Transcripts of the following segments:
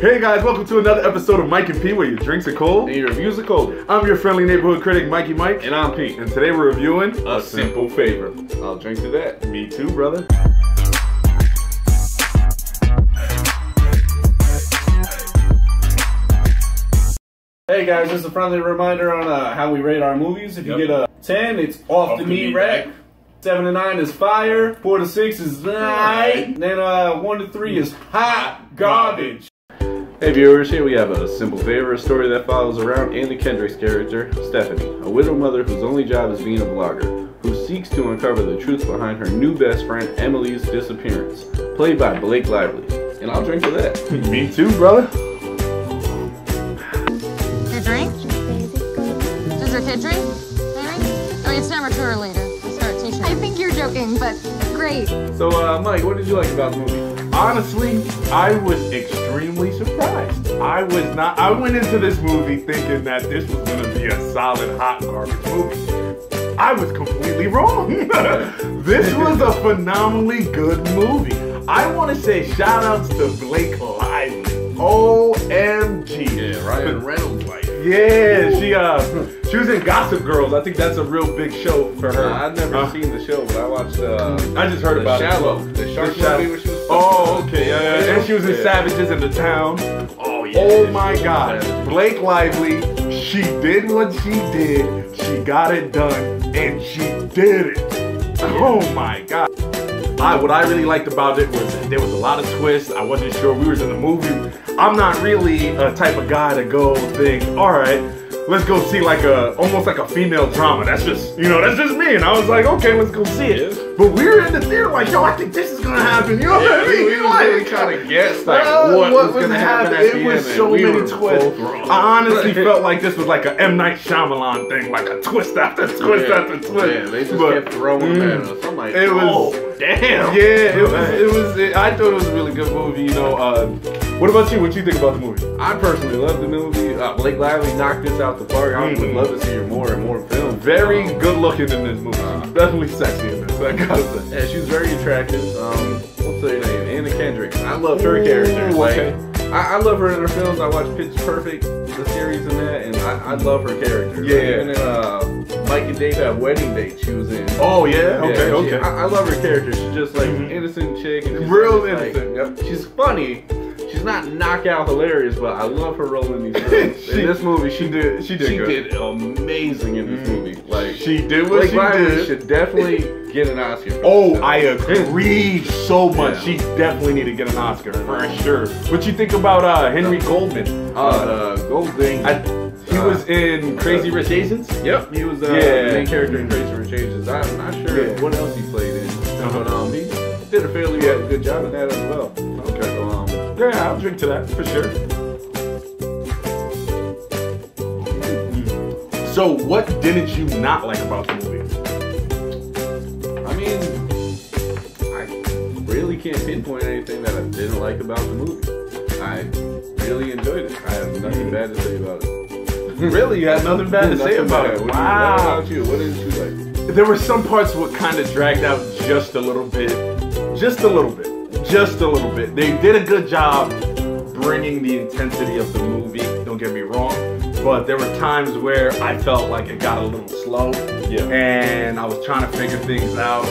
Hey guys, welcome to another episode of Mike and P where your drinks are cold. And your reviews are cold. I'm your friendly neighborhood critic, Mikey Mike. And I'm Pete. And today we're reviewing A simple favor. I'll drink to that. Me too, brother. Hey guys, just a friendly reminder on uh, how we rate our movies. If you Yep. get a 10, it's off, Off the the meat meat rack. rack. 7 to 9 is fire. 4 to 6 is night. Then uh, 1 to 3 is hot garbage. Hey viewers, here we have a simple favor, a story that follows around Anna Kendrick's character, Stephanie, a widow mother whose only job is being a blogger, who seeks to uncover the truth behind her new best friend Emily's disappearance, played by Blake Lively. And I'll drink to that. Me too, brother. Your drink? Does your kid drink? Maybe? I mean, it's never too early to start teaching. I think you're joking, but great. So, uh, Mike, what did you like about the movie? Honestly, I was extremely surprised. I was not. I went into this movie thinking that this was gonna be a solid hot garbage movie. I was completely wrong. this was a phenomenally good movie. I want to say shout outs to Blake Lively. OMG. Yeah, Ryan Reynolds. Yeah, she uh she was in Gossip Girls. I think that's a real big show for her. I've never Uh, seen the show, but I watched uh, I just heard The about Shallow. it. The shark Shallow. movie where she was Oh, okay, yeah, yeah. And she was in Yeah. Savages in the Town. Oh yeah. Oh she my God, bad. Blake Lively, she did what she did. She got it done, and she did it. Oh my God. I, what I really liked about it was there was a lot of twists. I wasn't sure we was in the movie. I'm not really a type of guy to go think, all right, let's go see like a almost like a female drama. That's just you know that's just me. And I was like, okay, let's go see it. But we were in the theater like, yo, I think this is gonna happen. You know what I mean? we, we was Like- really trying to guess like uh, what, was gonna happen. at It the was end, so we many were twists. I honestly felt like this was like a M Night Shyamalan thing, like a twist after twist yeah, after twist. Yeah, they just But, kept throwing them at mm, us. I'm like, It was, oh, damn. yeah, it was, it was. It, I thought it was a really good movie. You know, uh, what about you? What do you think about the movie? I personally love the movie. Uh, Blake Lively knocked this out the park. I would Mhm. love to see her more and more films. Very Um, good looking in this movie. Uh, Definitely sexy in this. I gotta say. Yeah, she was very attractive. Um, what's her name? Anna Kendrick. I loved her character. Like, okay. I, I love her in her films. I watched Pitch Perfect, the series and that, and I, I love her character. Yeah. Even in uh, Mike and Dave at Wedding Date, she was in. Oh yeah. Yeah, Okay. she- okay. I, I love her character. She's just like Mhm. innocent chick. And Real just, like- innocent, yep. She's funny. She's not knockout hilarious, but I love her role in these films. She- in this movie, she did- she did She good. did amazing in this Mhm. movie. She did what Blake she Lively did. should definitely get an Oscar. For Oh. I agree so much. She definitely need to get an Oscar for sure. What you think about uh, Henry Goldman? Uh, the Golding. I, he uh, was in Crazy Rich Asians. Yep, he was uh, Yeah. the main character in Crazy Rich Asians. I'm not sure Yeah. what else he played in, Uh-huh. but um, he did a fairly uh, good job in that as well. Okay. Um, Yeah, I'll drink to that for sure. So, what didn't you not like about the movie? I mean, I really can't pinpoint anything that I didn't like about the movie. I really enjoyed it. I have nothing bad to say about it. Really, you had nothing bad to say about bad. it. What, Wow. what about you? What did you like? There were some parts what kind of dragged out just a little bit. Just a little bit. Just a little bit. They did a good job bringing the intensity of the movie. Don't get me wrong. But there were times where I felt like it got a little slow. Yeah. And I was trying to figure things out.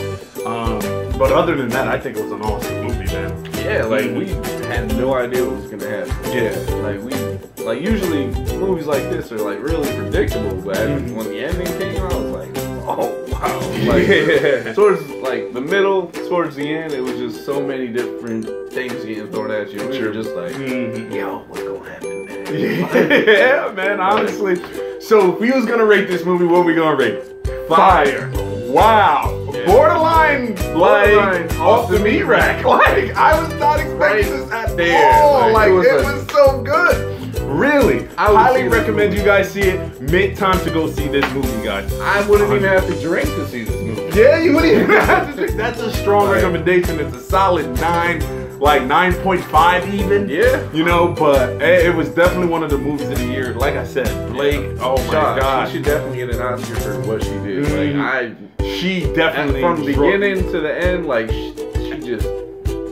Um, but other than that, I think it was an awesome movie, man. Yeah, like we had no idea what was gonna happen. Yeah. Like we, like usually movies like this are like really predictable, but Mhm. when the ending came, I was like, oh wow. Like Yeah. towards like the middle, towards the end, it was just so many different things getting thrown at you. We Sure. were just like, Mhm. yo, what's gonna happen? Yeah, man, honestly. So if we was gonna rate this movie, what we gonna rate? Fire. Wow. Yeah. Borderline, Borderline like off the meat rack. Like I was not expecting Right this at there. all. Like, Like, it was it a- was so good. Really, I would highly recommend you guys see it. Make time to go see this movie, guys. I wouldn't even have to drink to see this movie. Yeah, you wouldn't even have to drink. That's a strong recommendation. It's a solid nine, like nine point five even. Yeah. You know, but it, it was definitely one of the movies of the year. Like I said, Blake. Oh my Josh, gosh, She should definitely get an Oscar for what she did. Mhm. Like I she definitely from beginning to the end, like she, she just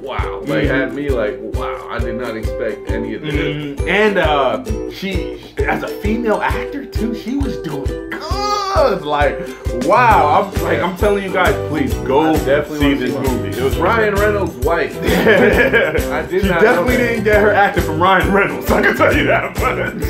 wow. Like had me like, wow, I did not expect any of this. Mhm. And uh, she, as a female actor too, she was doing good. Like, wow. I'm like, I'm telling you guys, please go definitely see this movie. It was Ryan Reynolds' wife. I did she not definitely didn't get her acting from Ryan Reynolds. I can tell you that much.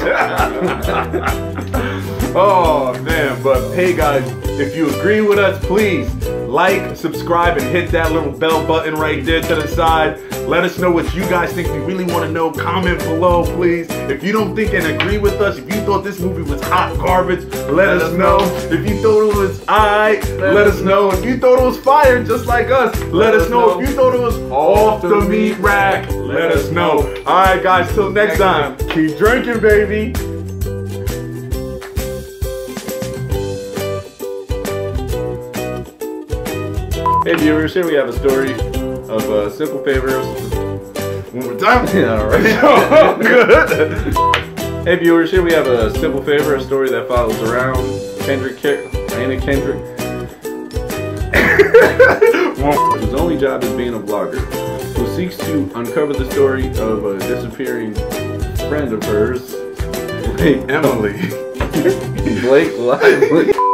oh man, but hey guys, if you agree with us, please like, subscribe, and hit that little bell button right there to the side. Let us know what you guys think. We really want to know. Comment below, please. If you don't think and agree with us, if you thought this movie was hot garbage, let, us know. If you thought it was alright, let, us know. If you thought it was fire, just like us, let, us know. If you thought it was off the meat rack, let us know. Alright, guys, till next time, keep drinking, baby. Hey viewers, here we have a story of uh, simple favors. One more time. Yeah, all right. Oh, good. Hey viewers, here we have a simple favor, a story that follows around Kendrick, Ke- Anna Kendrick, whose only job is being a vlogger, who seeks to uncover the story of a disappearing friend of hers, Blake, Emily. Blake Lively.